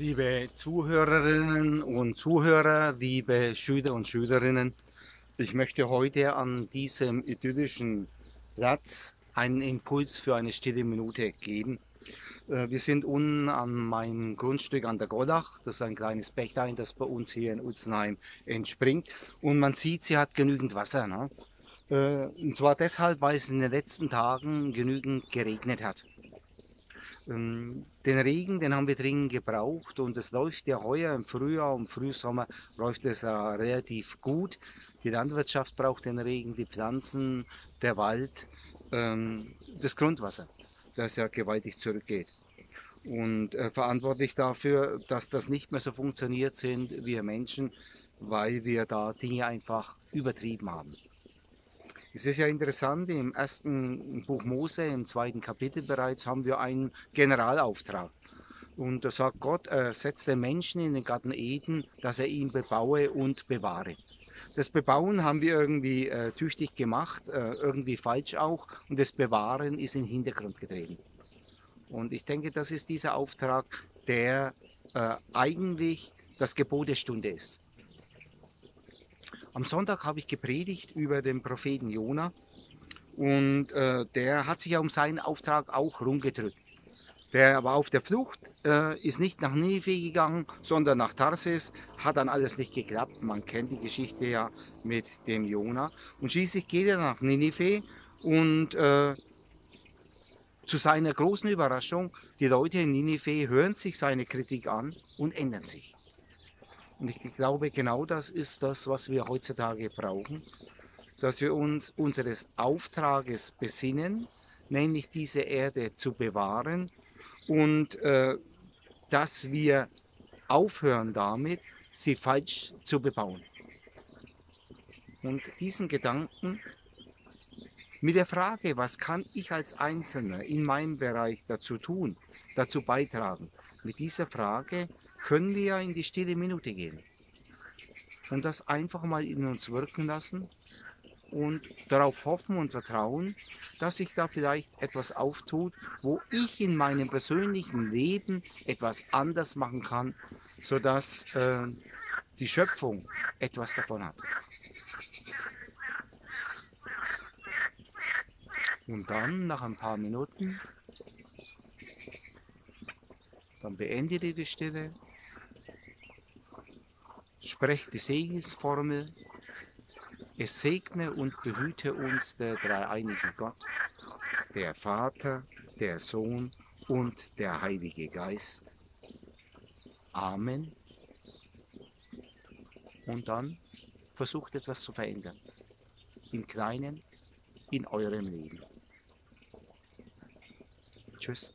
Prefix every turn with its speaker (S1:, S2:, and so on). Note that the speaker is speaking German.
S1: Liebe Zuhörerinnen und Zuhörer, liebe Schüler und Schülerinnen, ich möchte heute an diesem idyllischen Platz einen Impuls für eine stille Minute geben. Äh, wir sind unten an meinem Grundstück an der Gollach. Das ist ein kleines Bächlein, das bei uns hier in Utzenheim entspringt. Und man sieht, sie hat genügend Wasser. Ne? Äh, und zwar deshalb, weil es in den letzten Tagen genügend geregnet hat. Ähm, den Regen, den haben wir dringend gebraucht und es läuft ja heuer im Frühjahr und Frühsommer läuft es ja relativ gut. Die Landwirtschaft braucht den Regen, die Pflanzen, der Wald, ähm, das Grundwasser, das ja gewaltig zurückgeht. Und äh, verantwortlich dafür, dass das nicht mehr so funktioniert, sind wir Menschen, weil wir da Dinge einfach übertrieben haben. Es ist ja interessant, im ersten Buch Mose, im zweiten Kapitel bereits, haben wir einen Generalauftrag. Und da sagt Gott, er setzt den Menschen in den Garten Eden, dass er ihn bebaue und bewahre. Das Bebauen haben wir irgendwie äh, tüchtig gemacht, äh, irgendwie falsch auch. Und das Bewahren ist in den Hintergrund getreten. Und ich denke, das ist dieser Auftrag, der äh, eigentlich das Gebot der Stunde ist. Am Sonntag habe ich gepredigt über den Propheten Jona und äh, der hat sich ja um seinen Auftrag auch rumgedrückt. Der war auf der Flucht, äh, ist nicht nach Ninive gegangen, sondern nach Tarsis, hat dann alles nicht geklappt. Man kennt die Geschichte ja mit dem Jona. Und schließlich geht er nach Ninive und äh, zu seiner großen Überraschung, die Leute in Ninive hören sich seine Kritik an und ändern sich. Und ich glaube, genau das ist das, was wir heutzutage brauchen, dass wir uns unseres Auftrages besinnen, nämlich diese Erde zu bewahren und äh, dass wir aufhören damit, sie falsch zu bebauen. Und diesen Gedanken mit der Frage, was kann ich als Einzelner in meinem Bereich dazu tun, dazu beitragen, mit dieser Frage können wir ja in die stille Minute gehen und das einfach mal in uns wirken lassen und darauf hoffen und vertrauen, dass sich da vielleicht etwas auftut, wo ich in meinem persönlichen Leben etwas anders machen kann, sodass äh, die Schöpfung etwas davon hat. Und dann, nach ein paar Minuten, dann beendet ihr die Stille Sprecht die Segensformel. Es segne und behüte uns der dreieinige Gott, der Vater, der Sohn und der Heilige Geist. Amen. Und dann versucht etwas zu verändern. Im Kleinen, in eurem Leben. Tschüss.